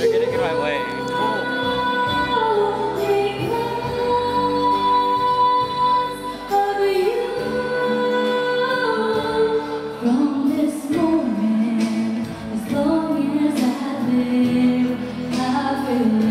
They're getting in my way. Morning, as long as I live, I